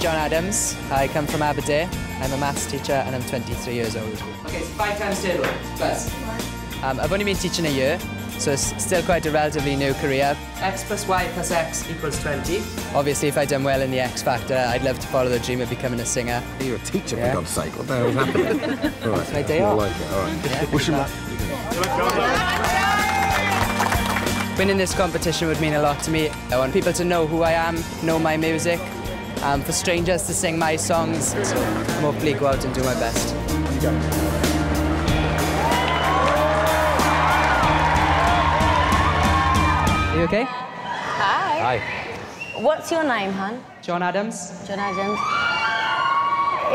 John Adams. I come from Aberdeen. I'm a maths teacher and I'm 23 years old. Okay, so five times table plus. Um, I've only been teaching a year, so it's still quite a relatively new career. X plus Y plus X equals 20. Obviously, if I'd done well in the X Factor, I'd love to follow the dream of becoming a singer. You're a teacher, Yeah. for God's sake. What the hell's happening? All right. my day I off. like it. All right. Wish him luck. Winning this competition would mean a lot to me. I want people to know who I am, know my music, um, for strangers to sing my songs. So I'm hopefully go out and do my best. You okay? Hi. Hi. What's your name, hun? John Adams? John Adams.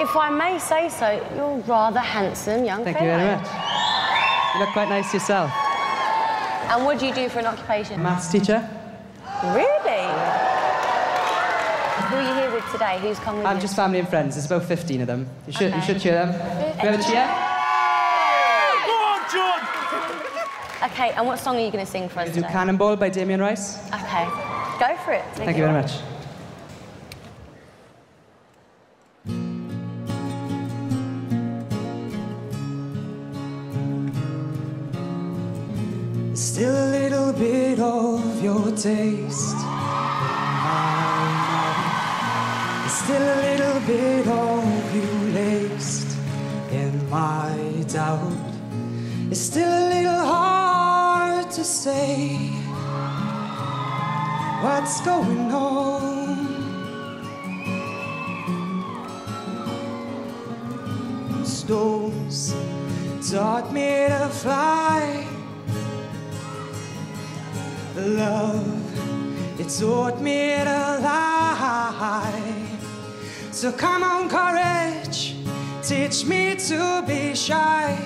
If I may say so, you're rather handsome young Thank you very much. You look quite nice yourself. And what do you do for an occupation? Maths teacher? Really? Who are you here with today? Who's come with I'm you? just family and friends. There's about 15 of them. You should, you should cheer them. Do we have a cheer? Okay, and what song are you going to sing for us Do today? Cannonball by Damien Rice. Okay, go for it. Take Thank you very much. Still a little bit of your taste. Still a little bit of you laced in my doubt. It's still a little hard to say what's going on. Stones taught me to fly. Love, it taught me to. So come on, courage, teach me to be shy.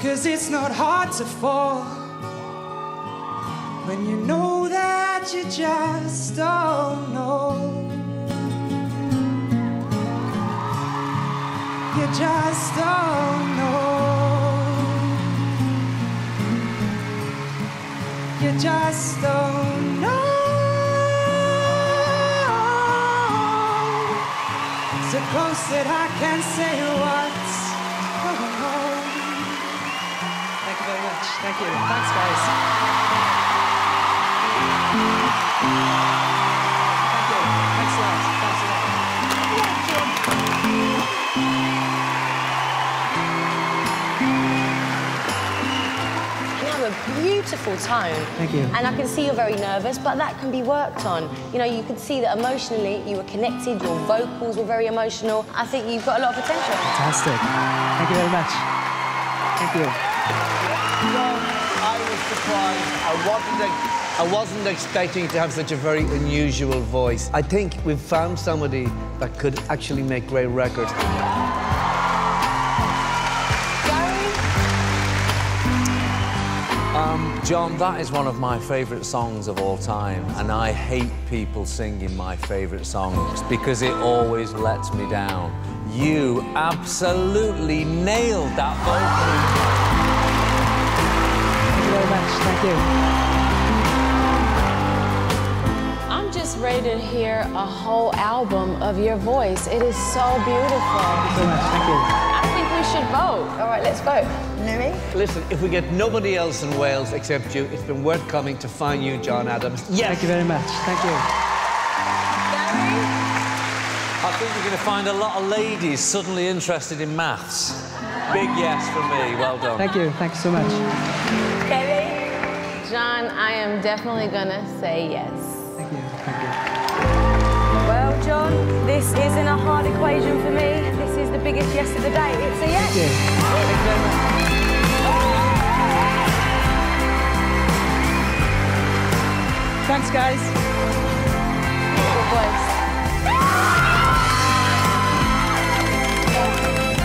Cause it's not hard to fall when you know that you just don't know. You just don't know. You just don't know. Close that I can say on. Thank you very much. Thank you. Thanks, guys. Beautiful tone. Thank you. And I can see you're very nervous, but that can be worked on. You know, you could see that emotionally you were connected, your vocals were very emotional. I think you've got a lot of potential. Fantastic. Thank you very much. Thank you. I was surprised. I wasn't, I wasn't expecting to have such a very unusual voice. I think we've found somebody that could actually make great records. John, that is one of my favourite songs of all time, and I hate people singing my favourite songs because it always lets me down. You absolutely nailed that vocal. Thank you very much. Ready to hear a whole album of your voice. It is so beautiful. Thank you so much. Thank you. I think we should vote. All right, let's vote. Louis? Listen, if we get nobody else in Wales except you, it's been worth coming to find you, John Adams. Yes. Thank you very much. Thank you. I think you're going to find a lot of ladies suddenly interested in maths. Big yes for me. Well done. Thank you. Thanks so much. Kelly? John, I am definitely gonna say yes. Thank you. Thank you. Well, John, this isn't a hard equation for me. This is the biggest yes of the day. It's a yes. Thank you. Thank you very much. Thanks, guys. Good voice.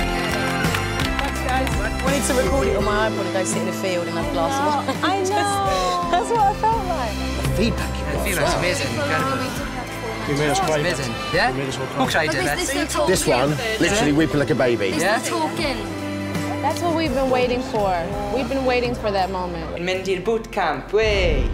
Thanks, guys. I need to record it on my iPod and go sit in the field and have a glass of wine. I know. That's what I felt like. Feedback you got. Feedback's amazing. Incredible. You made us cry. Amazing. Yeah? You made us all cry. What I do This, this one, literally weeping like a baby. Yeah? talking. That's what we've been waiting for. We've been waiting for that moment. Mynd i'r bootcamp, wey!